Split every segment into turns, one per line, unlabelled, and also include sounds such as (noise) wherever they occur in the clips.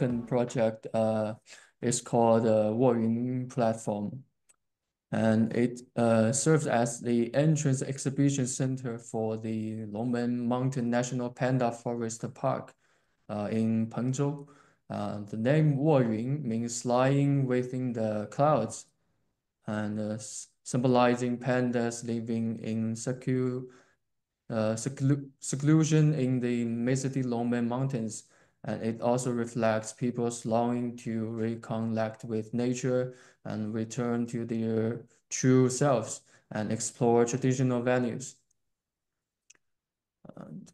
Second project uh, is called uh, Woyun Platform, and it uh, serves as the entrance exhibition center for the Longmen Mountain National Panda Forest Park uh, in Pengzhou. Uh, the name Woyun means lying within the clouds, and uh, symbolizing pandas living in secure, uh, seclu seclusion in the misty Longmen Mountains and it also reflects people's longing to reconnect with nature and return to their true selves and explore traditional venues. And,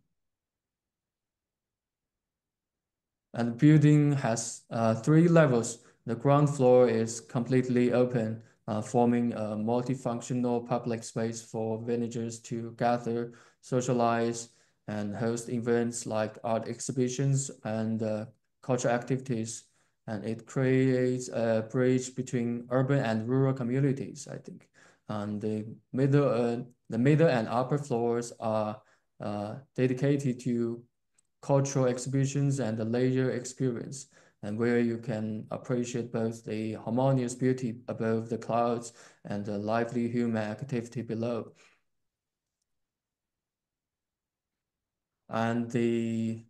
and the building has uh, three levels. The ground floor is completely open, uh, forming a multifunctional public space for villagers to gather, socialize, and host events like art exhibitions and uh, cultural activities. And it creates a bridge between urban and rural communities, I think. And the middle, uh, the middle and upper floors are uh, dedicated to cultural exhibitions and the leisure experience, and where you can appreciate both the harmonious beauty above the clouds and the lively human activity below. And the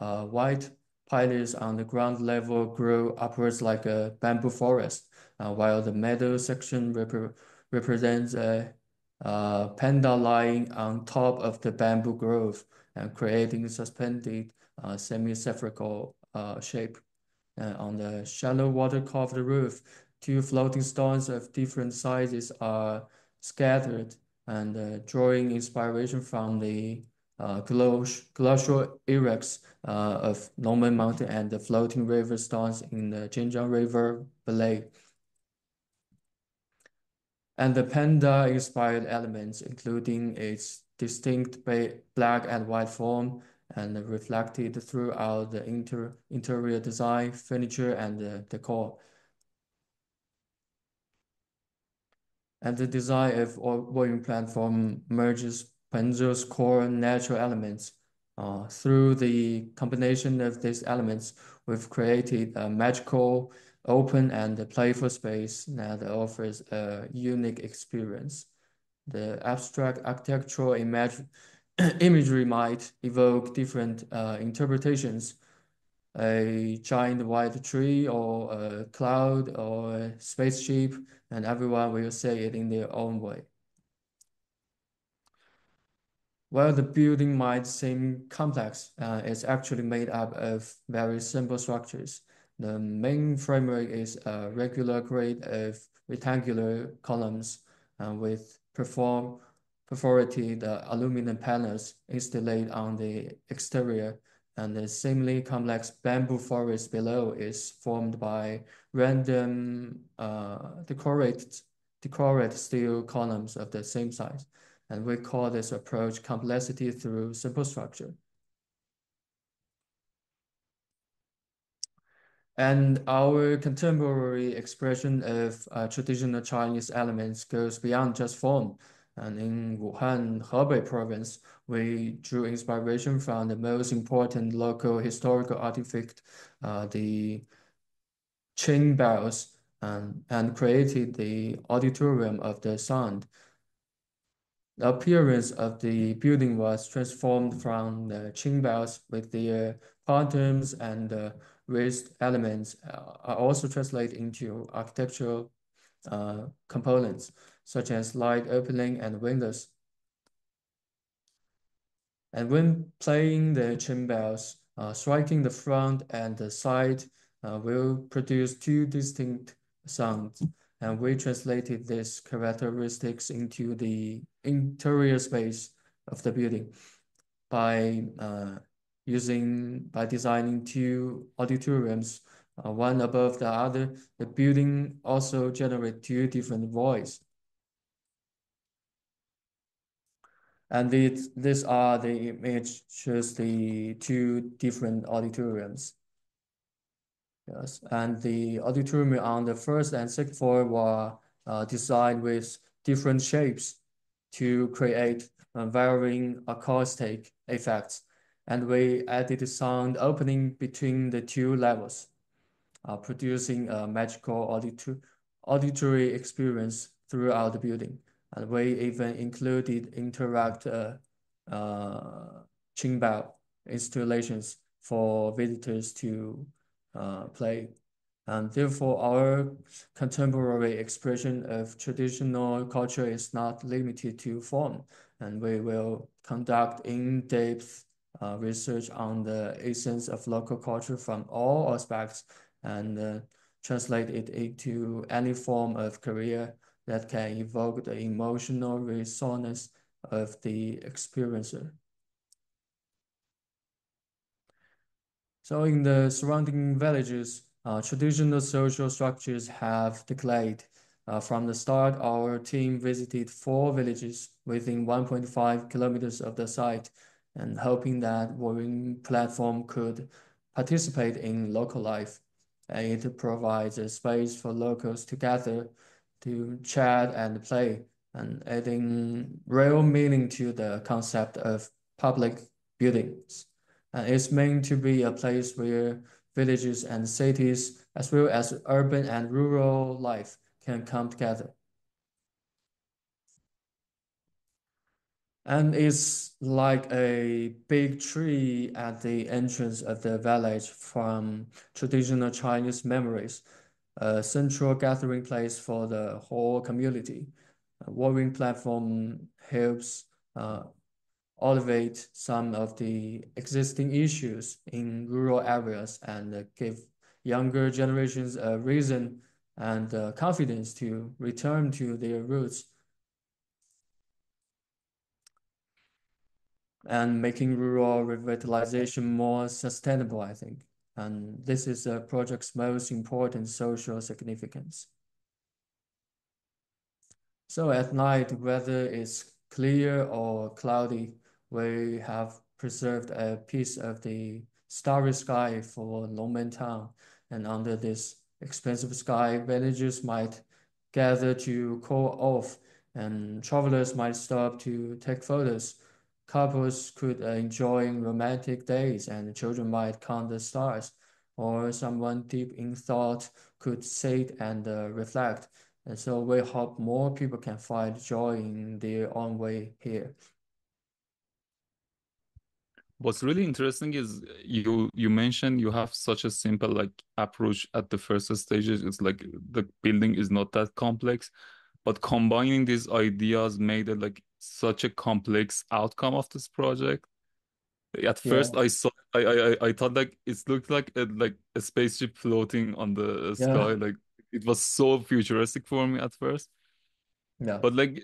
uh, white pillars on the ground level grow upwards like a bamboo forest, uh, while the middle section rep represents a, a panda lying on top of the bamboo grove and creating a suspended uh, semi-spherical uh, shape. on the shallow water-covered roof, two floating stones of different sizes are scattered and uh, drawing inspiration from the uh, glacial erratics uh, of Longmen Mountain and the floating river stones in the Jinjiang River Valley. And the panda-inspired elements, including its distinct black and white form, and reflected throughout the inter interior design, furniture, and the decor. And the design of Woyun platform merges Pengzhou's core natural elements. Uh, through the combination of these elements, we've created a magical, open, and playful space that offers a unique experience. The abstract architectural imag (clears throat) imagery might evoke different uh, interpretations, a giant white tree or a cloud or a spaceship, and everyone will say it in their own way. While the building might seem complex, uh, it's actually made up of very simple structures. The main framework is a regular grid of rectangular columns uh, with perform perforated aluminum panels installed on the exterior, and the seemingly complex bamboo forest below is formed by random uh, steel columns of the same size and we call this approach complexity through simple structure. And our contemporary expression of uh, traditional Chinese elements goes beyond just form. And in Wuhan, Hebei province, we drew inspiration from the most important local historical artifact, uh, the Qing bells, um, and created the auditorium of the sound. The appearance of the building was transformed from the Qing bells with their patterns and uh, raised elements uh, are also translated into architectural uh, components, such as light opening and windows. And when playing the Qing uh, striking the front and the side uh, will produce two distinct sounds. And we translated these characteristics into the interior space of the building by uh, using by designing two auditoriums, uh, one above the other. The building also generate two different voices. And these, these are the image shows the two different auditoriums. Yes, and the auditorium on the first and second floor were uh, designed with different shapes to create uh, varying acoustic effects and we added a sound opening between the two levels, uh, producing a magical auditor auditory experience throughout the building. And we even included interact uh, uh, Qingbao installations for visitors to uh, play. And therefore, our contemporary expression of traditional culture is not limited to form, and we will conduct in-depth uh, research on the essence of local culture from all aspects and uh, translate it into any form of career that can evoke the emotional resonance of the experiencer. So in the surrounding villages, uh, traditional social structures have decayed. Uh, from the start, our team visited four villages within 1.5 kilometers of the site and hoping that Woyun platform could participate in local life. And it provides a space for locals to gather, to chat and play, and adding real meaning to the concept of public buildings. And it's meant to be a place where villages and cities, as well as urban and rural life, can come together. And it's like a big tree at the entrance of the village from traditional Chinese memories, a central gathering place for the whole community. A Woyun platform helps uh, elevate some of the existing issues in rural areas and give younger generations a reason and uh, confidence to return to their roots and making rural revitalization more sustainable, I think. And this is the project's most important social significance. So at night, whether it's clear or cloudy, we have preserved a piece of the starry sky for Longmen Town. And under this expensive sky, villagers might gather to call off and travelers might stop to take photos Couples could enjoy romantic days and children might count the stars, or someone deep in thought could sit and uh, reflect. And so we hope more people can find joy in their own way here.
What's really interesting is uh, you you mentioned you have such a simple like approach at the first stages. It's like the building is not that complex, but combining these ideas made it like such a complex outcome of this project. At
Yeah,
first, I saw, I, I, I thought like it looked like a, like a spaceship floating on the uh, sky.
yeah,
Like it was so futuristic for me at first.
yeah,
But like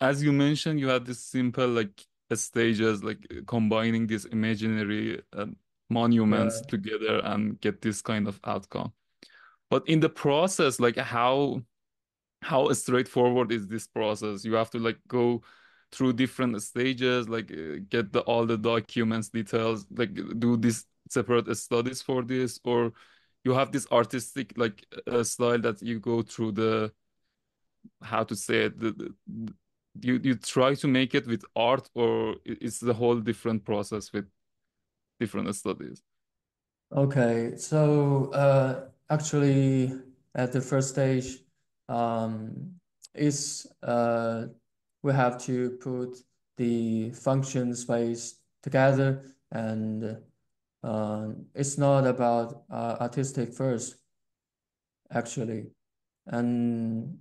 as you mentioned, you had this simple like stages, like combining these imaginary uh, monuments
yeah.
together and get this kind of outcome. But in the process, like how how straightforward is this process you have to like go through different stages like uh, get the all the documents details like do these separate studies for this or you have this artistic like uh, style that you go through the how to say it the, the, you you try to make it with art or it's the whole different process with different studies.
Okay, so uh, actually, at the first stage, um, is uh, we have to put the function space together, and uh, it's not about uh, artistic first, actually, and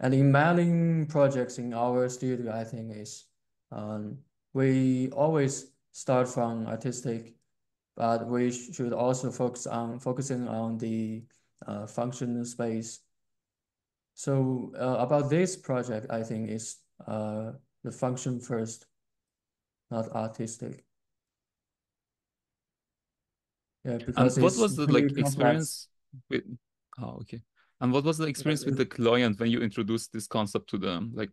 and in many projects in our studio, I think is um, we always start from artistic but we should also focus on focusing on the uh, functional space. So uh, about this project, I think is uh, the function first, not artistic. Yeah, because
and what was the like
complex.
experience with oh okay and what was the experience with the client when you introduced this concept to them like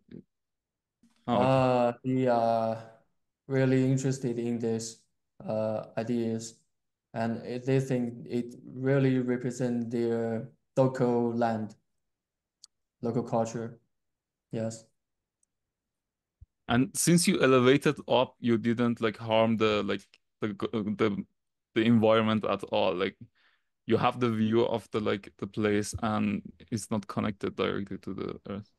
oh, uh they are really interested in this uh, ideas, and they think it really represents their local land, local culture. Yes.
And since you elevated up, you didn't like harm the like the the the environment at all. Like you have the view of the like the place and it's not connected directly to the earth.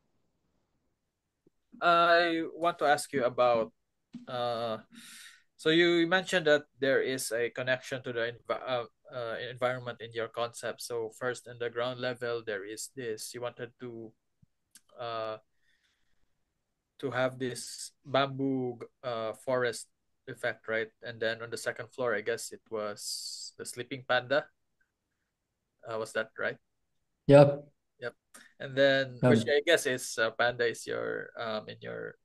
I want to ask you about uh so you mentioned that there is a connection to the env- uh, uh, environment in your concept. So first, in the ground level, there is this. You wanted to uh, to have this bamboo uh, forest effect, right? And then on the second floor, I guess it was the sleeping panda. Uh, was that right?
Yep.
Yep. And then, um, which I guess is uh, panda is your um in your,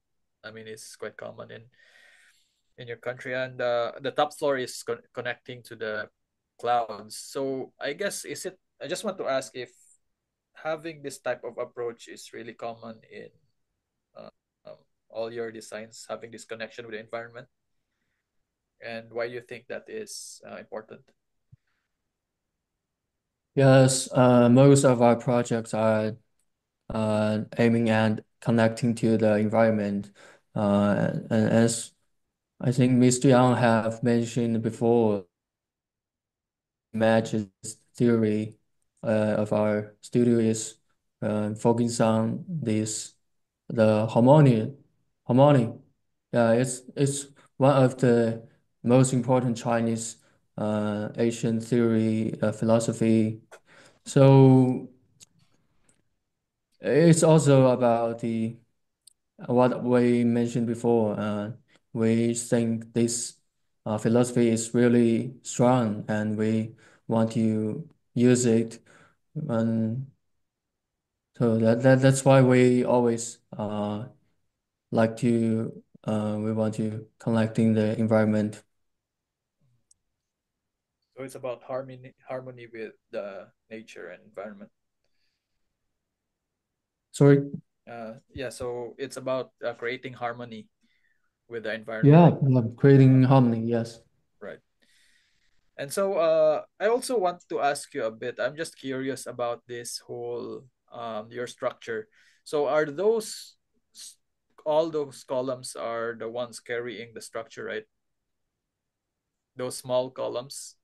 I mean, it's quite common in in your country, and uh, the top floor is co- connecting to the clouds. So I guess is it? I just want to ask if having this type of approach is really common in uh, um, all your designs, having this connection with the environment, and why you think that is uh, important.
Yes, uh, most of our projects are uh, aiming at connecting to the environment. Uh, and as I think Mr. Yang have mentioned before, matches theory uh, of our studio is uh, focusing on this the harmony harmony. Yeah, it's it's one of the most important Chinese Asian theory uh, philosophy. So it's also about the what we mentioned before. Uh, we think this uh, philosophy is really strong and we want to use it and so that, that that's why we always uh like to uh we want to collecting the environment
so it's about harmony harmony with the nature and environment
sorry
uh yeah so it's about uh, creating harmony with the environment.
Yeah, creating harmony, yes.
Right. And so uh, I also want to ask you a bit. I'm just curious about this whole um, your structure. So are those all those columns are the ones carrying the structure, right? Those small columns.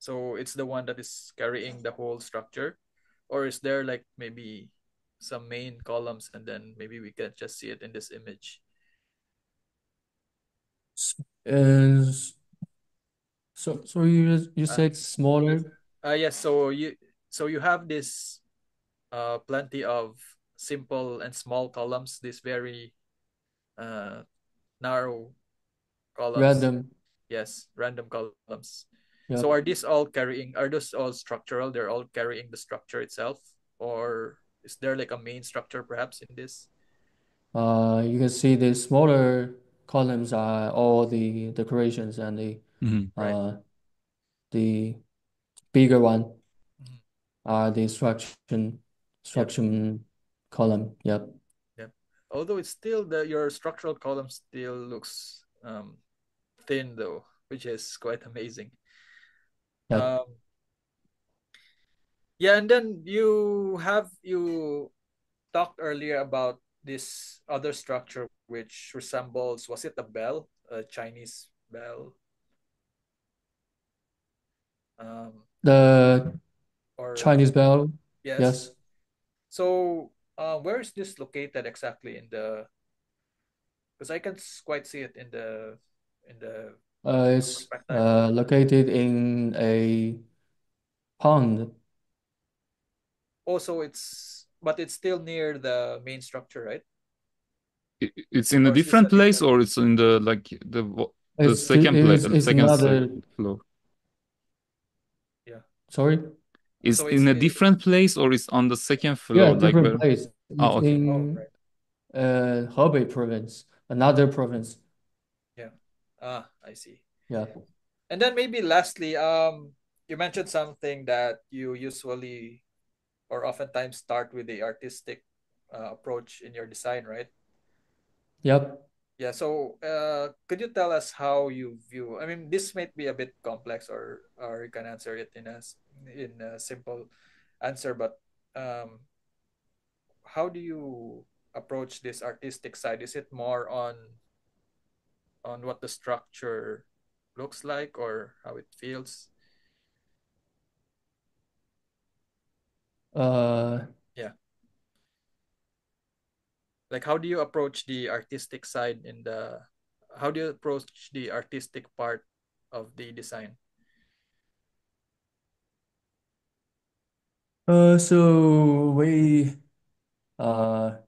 So it's the one that is carrying the whole structure, or is there like maybe some main columns and then maybe we can just see it in this image?
is so so you you uh, said smaller?
uh yes so you so you have this uh plenty of simple and small columns this very uh narrow columns.
Random.
Yes random columns yep. so are these all carrying are those all structural they're all carrying the structure itself or is there like a main structure perhaps in this
uh you can see the smaller columns are all the decorations and the
Mhm.
Right.
uh the bigger one
Mhm.
are the structure structure column. Yep.
Yep. Although it's still the your structural column still looks um thin though, which is quite amazing.
Yep.
Um Yeah, and then you have you talked earlier about this other structure which resembles was it a bell, a Chinese bell? Um,
The
or
Chinese bell,
yes.
yes.
So, uh, where is this located exactly in the? Because I can quite see it in the in the
Uh, it's uh, located in a pond.
Also, it's but it's still near the main structure, right?
I- It's in a
Or is this a
different place,
different?
or it's in the like the the
It's
second
it
place, the
it's
second
another.
floor.
Yeah.
Sorry.
Is
So
in a
in
different place, or it's on the second
Yeah,
floor, like
different
where?
place.
Oh,
It's
okay.
oh
in
right.
uh Hebei province, another province.
Yeah. Ah, I see.
Yeah.
And then maybe lastly, um, you mentioned something that you usually or oftentimes start with the artistic uh, approach in your design, right?
Yep.
Yeah. So, uh, could you tell us how you view? I mean, this might be a bit complex, or or you can answer it in a in a simple answer, but um, how do you approach this artistic side? Is it more on on what the structure looks like or how it feels?
Uh,
Yeah. Like how do you approach the artistic side in the how do you approach the artistic part of the design?
uh, so we uh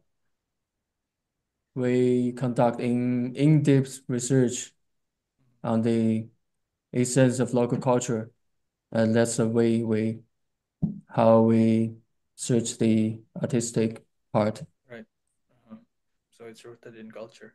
we conduct in in-depth research on the essence of local culture, and that's the way we how we search the artistic part.
Right. Uh-huh. So it's rooted in culture.